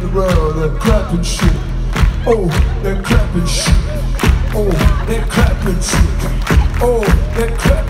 the world, they're clapping shit. Oh, they're clapping shit. Oh, they're clapping shit. Oh, they're clapping.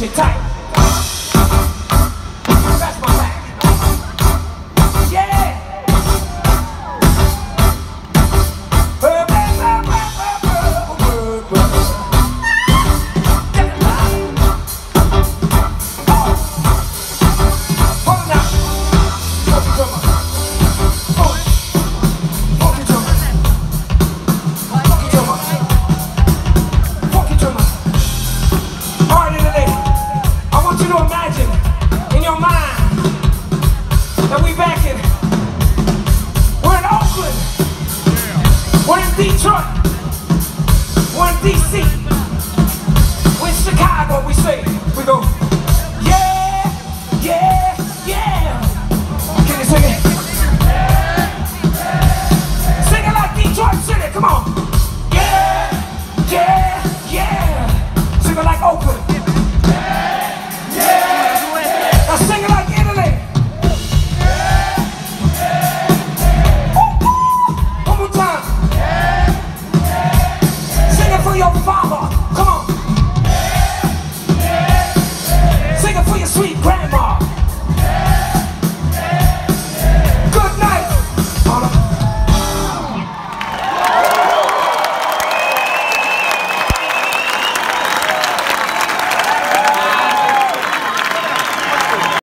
shit tight. to imagine in your mind that we back in? We're in Oakland. We're in Detroit. We're in D.C.